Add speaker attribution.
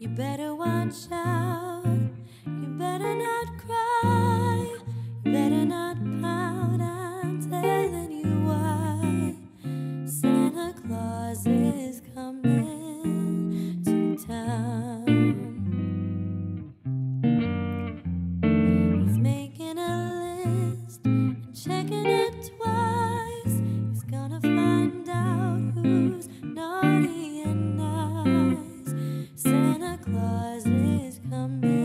Speaker 1: watch out. You better not cry. You better not pout. I'm telling you why. Santa Claus is coming to town. He's making a list and checking it twice. He's gonna find out who's coming